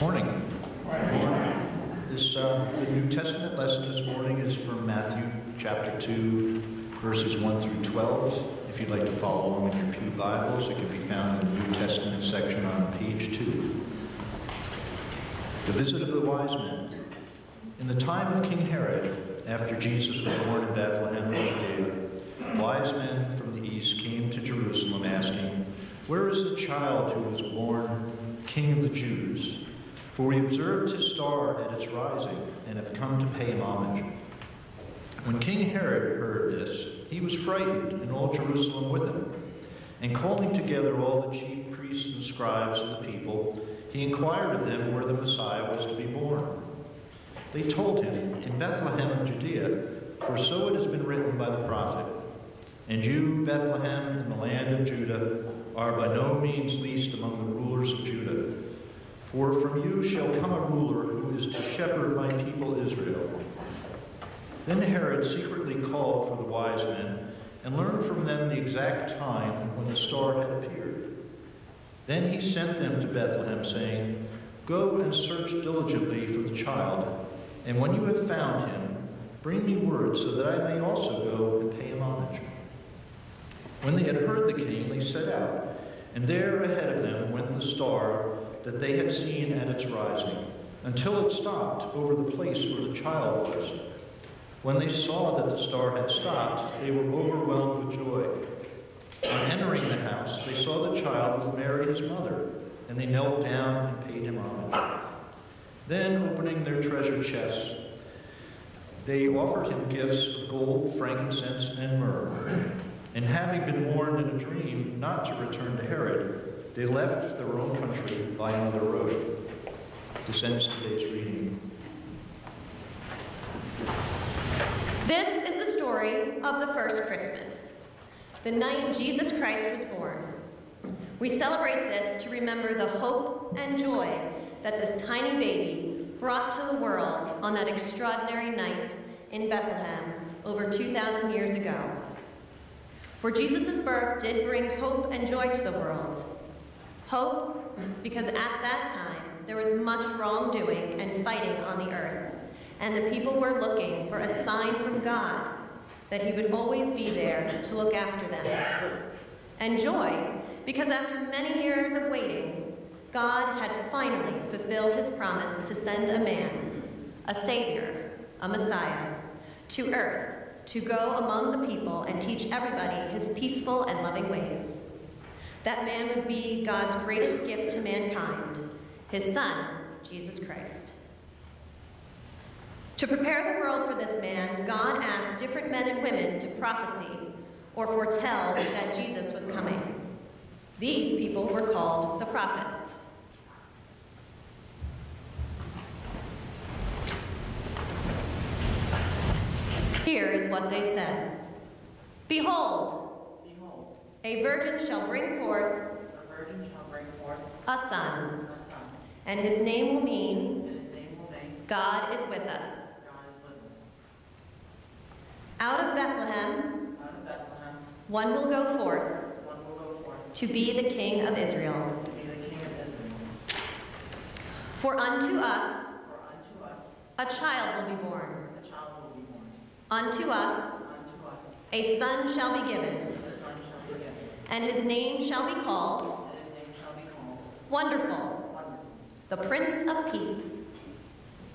Morning. This, uh, the New Testament lesson this morning is from Matthew chapter 2, verses 1 through 12. If you'd like to follow along in your Pew Bibles, it can be found in the New Testament section on page 2. The visit of the wise men. In the time of King Herod, after Jesus was born in Bethlehem of Judea, wise men from the east came to Jerusalem asking, Where is the child who was born King of the Jews? For we observed his star at its rising and have come to pay him homage. When King Herod heard this, he was frightened, and all Jerusalem with him. And calling together all the chief priests and scribes of the people, he inquired of them where the Messiah was to be born. They told him, In Bethlehem of Judea, for so it has been written by the prophet. And you, Bethlehem, in the land of Judah, are by no means least among the rulers of Judah. For from you shall come a ruler who is to shepherd my people Israel. Then Herod secretly called for the wise men and learned from them the exact time when the star had appeared. Then he sent them to Bethlehem, saying, Go and search diligently for the child, and when you have found him, bring me word so that I may also go and pay him homage. When they had heard the king, they set out, and there ahead of them went the star that they had seen at its rising, until it stopped over the place where the child was. When they saw that the star had stopped, they were overwhelmed with joy. On entering the house, they saw the child with Mary his mother, and they knelt down and paid him homage. Then, opening their treasure chests, they offered him gifts of gold, frankincense, and myrrh. And having been warned in a dream not to return to Herod, they left their own country by another road. This ends today's reading. This is the story of the first Christmas, the night Jesus Christ was born. We celebrate this to remember the hope and joy that this tiny baby brought to the world on that extraordinary night in Bethlehem over 2,000 years ago. For Jesus' birth did bring hope and joy to the world. Hope because at that time there was much wrongdoing and fighting on the earth, and the people were looking for a sign from God that he would always be there to look after them. And joy because after many years of waiting, God had finally fulfilled his promise to send a man, a savior, a Messiah, to earth to go among the people and teach everybody his peaceful and loving ways. That man would be God's greatest gift to mankind, his son, Jesus Christ. To prepare the world for this man, God asked different men and women to prophesy or foretell that Jesus was coming. These people were called the prophets. Here is what they said Behold, Behold, a virgin shall bring forth a virgin shall bring forth a son, a son, and his name will mean and his name will be God is with us. God is with us. Out of Bethlehem, Out of Bethlehem, one will go forth one will go forth to be the King of Israel. to be the King of Israel. For unto us For unto us a child will be born, a child will be born. unto us Unto us a son shall be given, a son shall be given, and his name shall be called Wonderful, the Prince of Peace.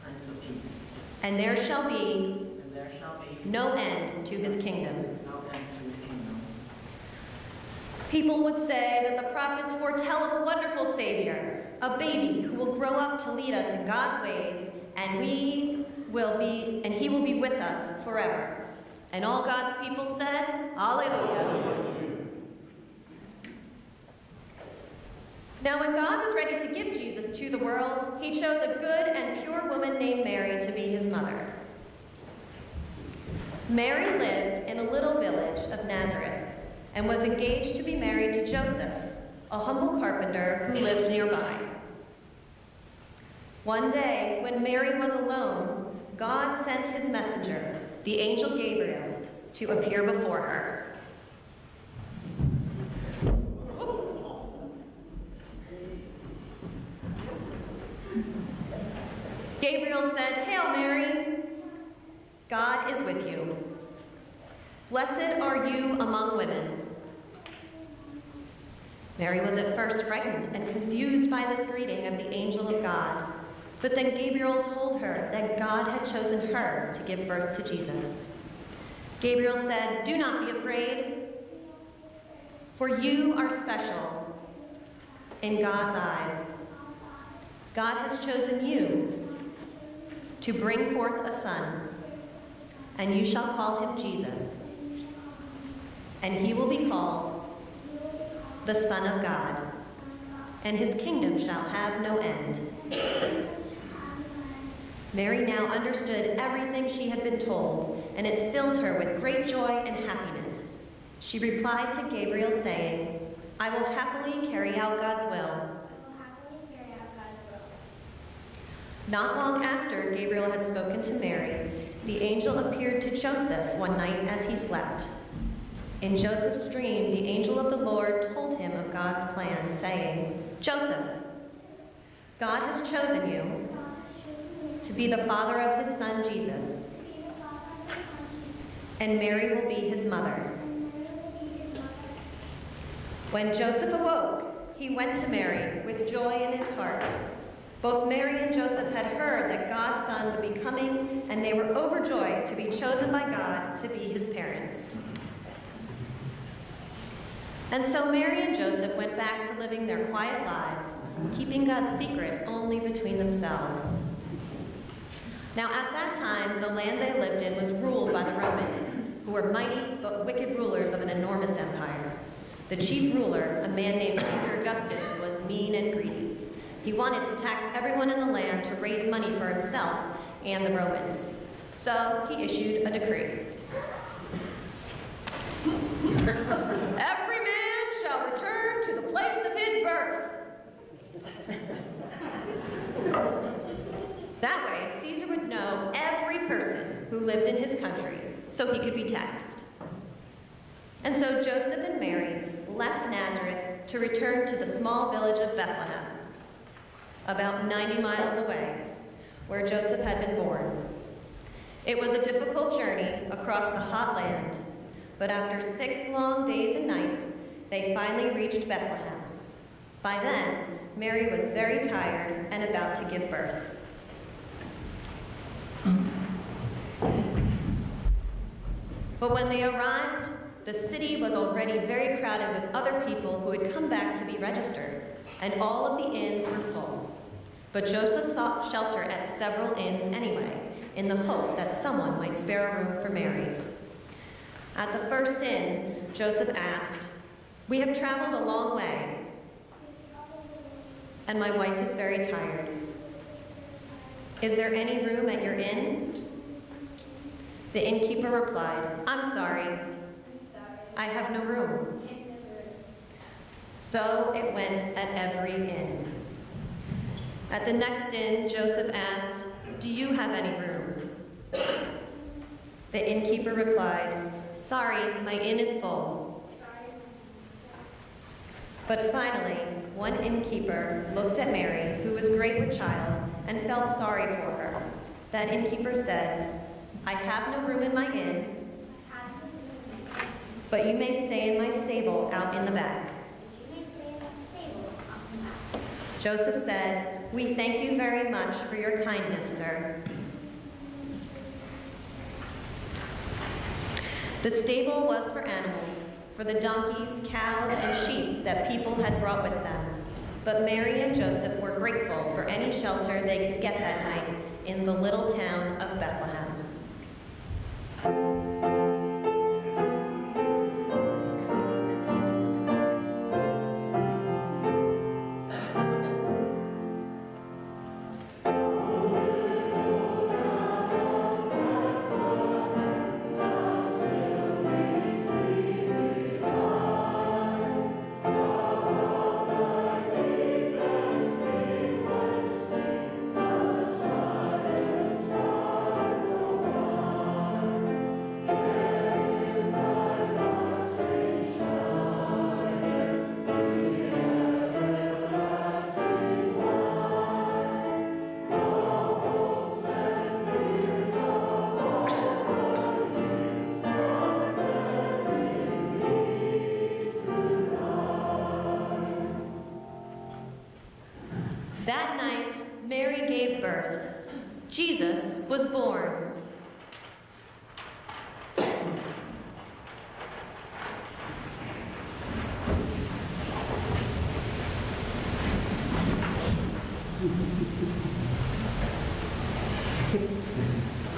Prince of Peace. And there shall be there shall be no end to his kingdom. no end to his kingdom. People would say that the prophets foretell a wonderful Savior, a baby who will grow up to lead us in God's ways, and we will be, and he will be with us forever. And all God's people said, Alleluia. Now, when God was ready to give Jesus to the world, he chose a good and pure woman named Mary to be his mother. Mary lived in a little village of Nazareth and was engaged to be married to Joseph, a humble carpenter who lived nearby. One day, when Mary was alone, God sent his messenger, the angel Gabriel, to appear before her. Mary was at first frightened and confused by this greeting of the angel of God. But then Gabriel told her that God had chosen her to give birth to Jesus. Gabriel said, Do not be afraid, for you are special in God's eyes. God has chosen you to bring forth a son, and you shall call him Jesus. And he will be called the Son of God, and his kingdom shall have no end. Mary now understood everything she had been told, and it filled her with great joy and happiness. She replied to Gabriel, saying, I will happily carry out God's will. Not long after Gabriel had spoken to Mary, the angel appeared to Joseph one night as he slept. In Joseph's dream, the angel of the Lord told him of God's plan, saying, Joseph, God has chosen you to be the father of his son Jesus, and Mary will be his mother. When Joseph awoke, he went to Mary with joy in his heart. Both Mary and Joseph had heard that God's son would be coming, and they were overjoyed to be chosen by God to be his parents. And so Mary and Joseph went back to living their quiet lives, keeping God's secret only between themselves. Now, at that time, the land they lived in was ruled by the Romans, who were mighty but wicked rulers of an enormous empire. The chief ruler, a man named Caesar Augustus, was mean and greedy. He wanted to tax everyone in the land to raise money for himself and the Romans. So he issued a decree. Every man shall return to the place of his birth. That way, Caesar would know every person who lived in his country, so he could be taxed. And so Joseph and Mary left Nazareth to return to the small village of Bethlehem, about 90 miles away, where Joseph had been born. It was a difficult journey across the hot land, but after six long days and nights, they finally reached Bethlehem. By then, Mary was very tired and about to give birth. But when they arrived, the city was already very crowded with other people who had come back to be registered, and all of the inns were full. But Joseph sought shelter at several inns anyway, in the hope that someone might spare a room for Mary. At the first inn, Joseph asked, We have traveled a long way, and my wife is very tired. Is there any room at your inn? The innkeeper replied, I'm sorry, I have no room. So it went at every inn. At the next inn, Joseph asked, Do you have any room? The innkeeper replied, Sorry, my inn is full. But finally, one innkeeper looked at Mary, who was great with child, and felt sorry for her. That innkeeper said, I have no room in my inn, but you may stay in my stable out in the back. Joseph said, We thank you very much for your kindness, sir. The stable was for animals, for the donkeys, cows, and sheep that people had brought with them. But Mary and Joseph were grateful for any shelter they could get that night in the little town of Bethlehem. That night, Mary gave birth. Jesus was born.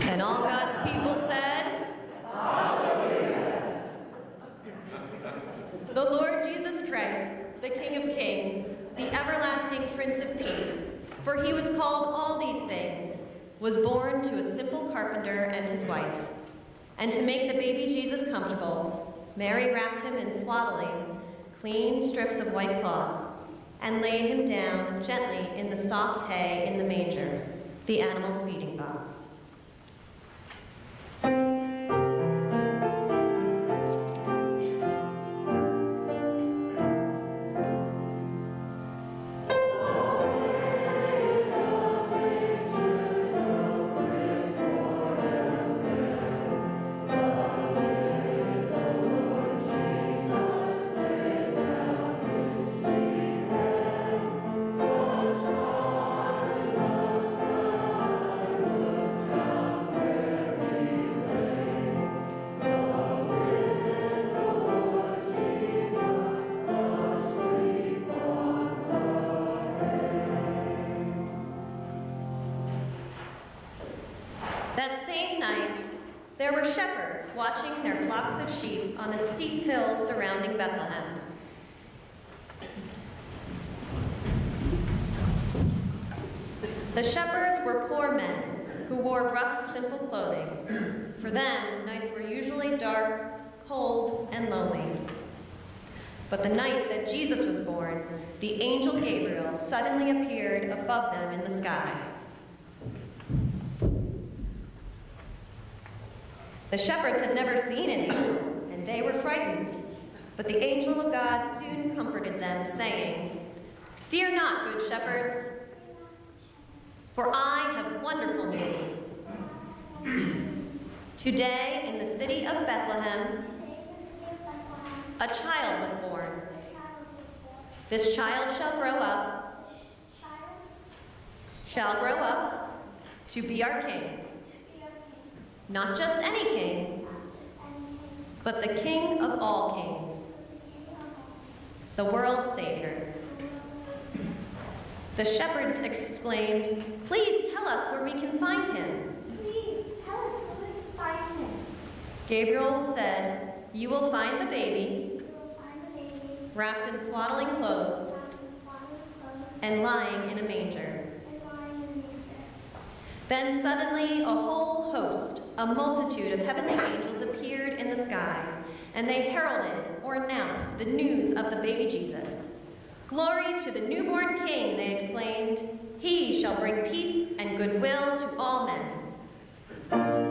And all God's people said, The Lord Jesus Christ, the King of Kings, the everlasting Prince of Peace, for he was called all these things, was born to a simple carpenter and his wife. And to make the baby Jesus comfortable, Mary wrapped him in swaddling, clean strips of white cloth, and laid him down gently in the soft hay in the manger, the animal's feeding That same night, there were shepherds watching their flocks of sheep on the steep hills surrounding Bethlehem. The shepherds were poor men who wore rough, simple clothing. For them, nights were usually dark, cold, and lonely. But the night that Jesus was born, the angel Gabriel suddenly appeared above them in the sky. The shepherds had never seen an angel, and they were frightened. But the angel of God soon comforted them, saying, Fear not, good shepherds, for I have wonderful news. Today, in the city of Bethlehem, a child was born. This child shall grow up, shall grow up to be our king. Not just any king, but the King of all kings, the world's Savior. The shepherds exclaimed, Please tell us where we can find him. Please tell us where we can find him. Gabriel said, You will find the baby find the baby wrapped in swaddling clothes in swaddling clothes and lying in and lying in a manger. Then suddenly a whole host, a multitude of heavenly angels appeared in the sky, and they heralded or announced the news of the baby Jesus. Glory to the newborn King, they exclaimed. He shall bring peace and goodwill to all men.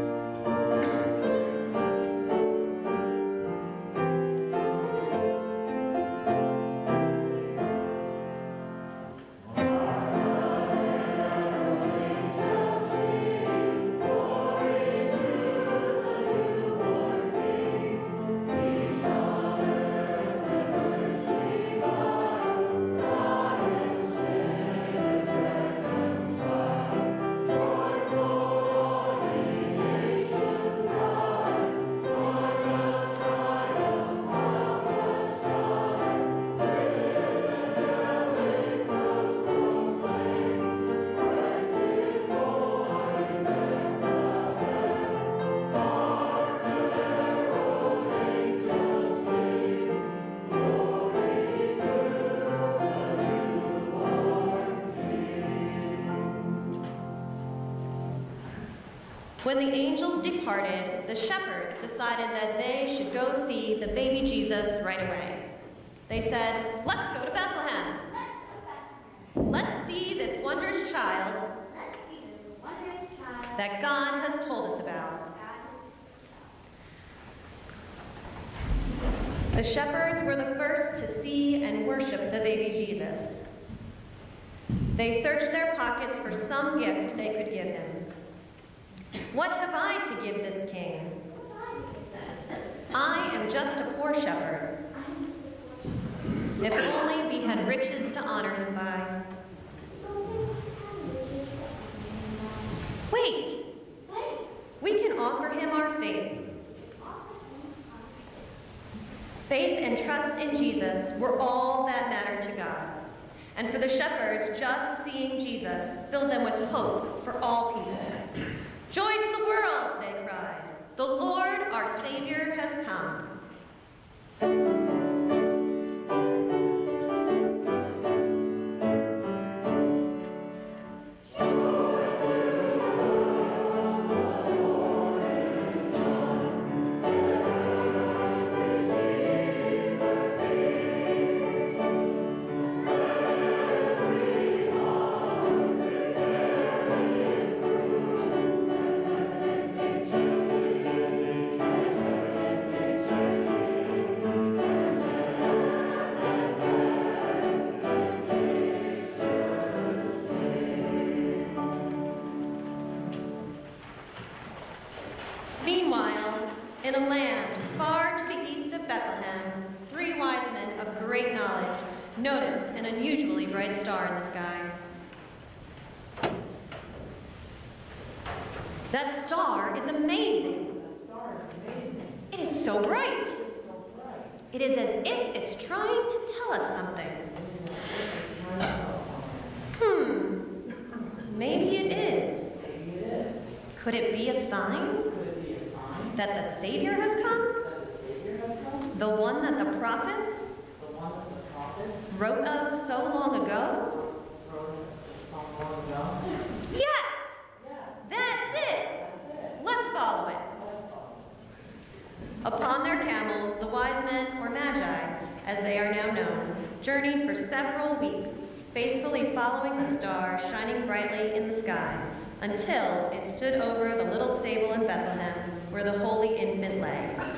When the angels departed, the shepherds decided that they should go see the baby Jesus right away. They said, Let's go to Bethlehem. Let's see this wondrous child this wondrous child that God has told us about. The shepherds were the first to see and worship the baby Jesus. They searched their pockets for some gift they could give him. What have I to give this king? I am just a poor shepherd. If only we had riches to honor him by. Wait! We can offer him our faith. Faith and trust in Jesus were all that mattered to God. And for the shepherds, just seeing Jesus filled them with hope for all people. The Lord, our Savior, has come. That star is amazing. It is so bright. It is as if it's trying to tell us something. Hmm, maybe it is. Could it be a sign that the Savior has come? The one that the prophets wrote of so long ago? wrote so long ago? Yes! Yes, That's it! that's it. Let's follow it. Let's follow. Upon their camels, the wise men, or magi, as they are now known, journeyed for several weeks, faithfully following the star shining brightly in the sky, until it stood over the little stable in Bethlehem where the holy infant lay.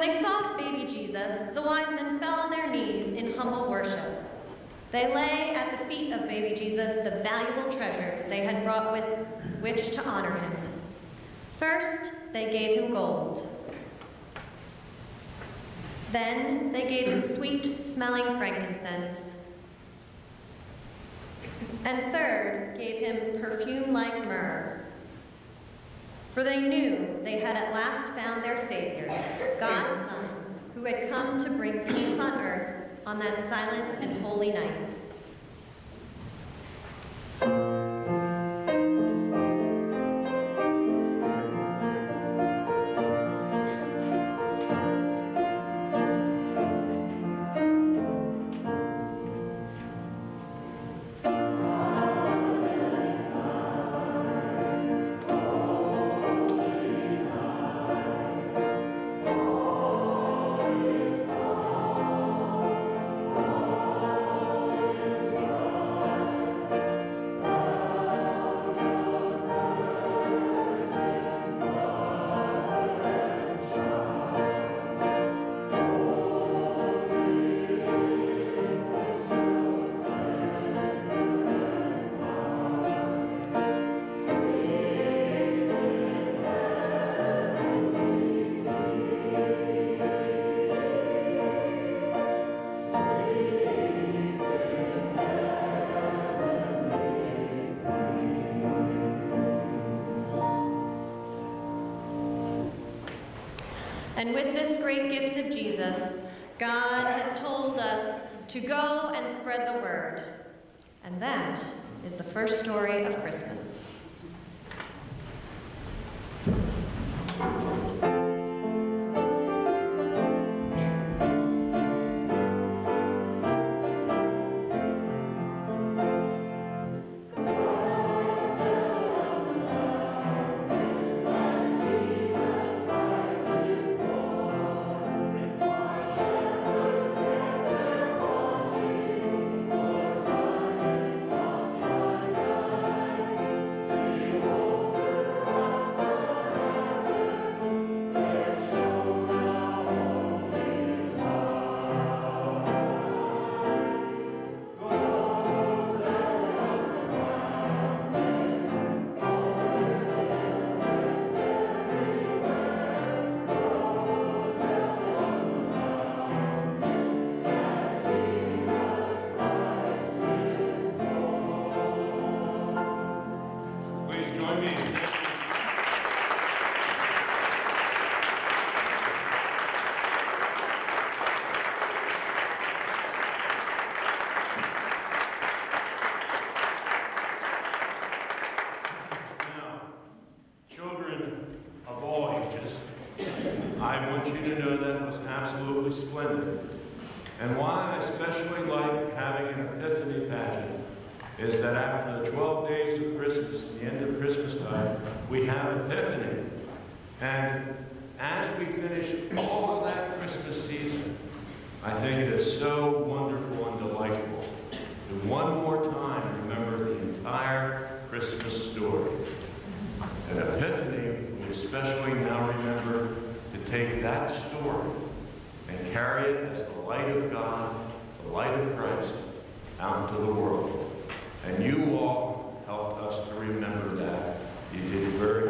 When they saw the baby Jesus, the wise men fell on their knees in humble worship. They lay at the feet of baby Jesus the valuable treasures they had brought with which to honor him. First, they gave him gold. Then they gave him sweet smelling frankincense. And third, gave him perfume like myrrh. For they knew they had at last found their Savior, God's Son, who had come to bring peace on earth on that silent and holy night. And with this great gift of Jesus, God has told us to go and spread the word. And that is the first story of Christmas. And why I especially like having an Epiphany pageant is that after the 12 days of Christmas, the end of Christmas time, we have Epiphany. And as we finish all of that Christmas season, I think it is so wonderful and delightful to one more time remember the entire Christmas story. And Epiphany, we especially now remember to take that story and carry it as the light of God, the light of Christ, out to the world. And you all helped us to remember that. You did very